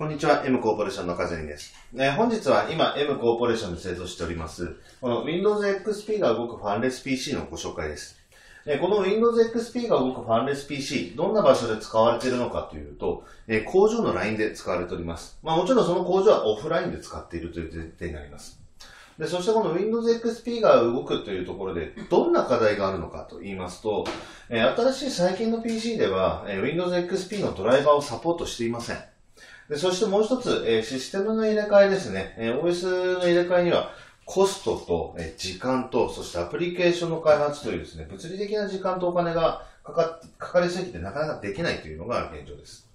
こんにちは、M コーポレーションのカゼリンです。えー本日は今、M コーポレーションで製造しております、この Windows XP が動くファンレス PC のご紹介です。えーこの Windows XP が動くファンレス PC、どんな場所で使われているのかというと、えー工場のラインで使われております。まあもちろんその工場はオフラインで使っているという前提になります。で、そしてこの Windows XP が動くというところで、どんな課題があるのかと言いますと、えー新しい最近の PC では、えー Windows XP のドライバーをサポートしていません。でそしてもう一つ、えーシステムの入れ替えですね。えー OS の入れ替えには、コストと、えー時間と、そしてアプリケーションの開発というですね、物理的な時間とお金がかかっかかりすぎてなかなかできないというのが現状です。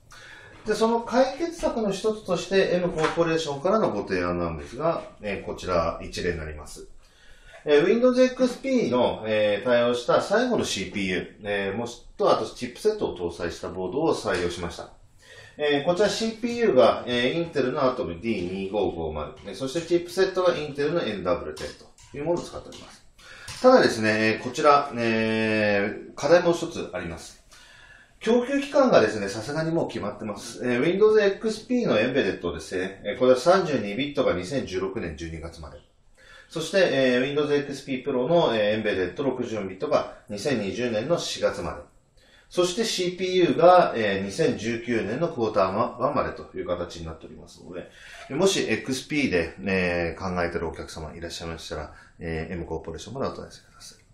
で、その解決策の一つとして M コーポレーションからのご提案なんですが、えーこちら一例になります。えー Windows XP の、えー対応した最後の CPU、えーもしと、あとチップセットを搭載したボードを採用しました。えーこちら CPU が、えーインテルの Atom D2550、えそしてチップセットがインテルの NW10 というものを使っております。ただですね、こちら、えー課題も一つあります。供給期間がですね、さすがにもう決まってます。えー Windows XP のエンベデッドですね、えーこれは32ビットが2016年12月まで。そして、えー Windows XP Pro の、えーエンベデッド64ビットが2020年の4月まで。そして CPU が、えー2019年のクォーター1までという形になっておりますので、もし XP で、ね、考えているお客様いらっしゃいましたら、えー M コーポレーションまでお問い合わせください。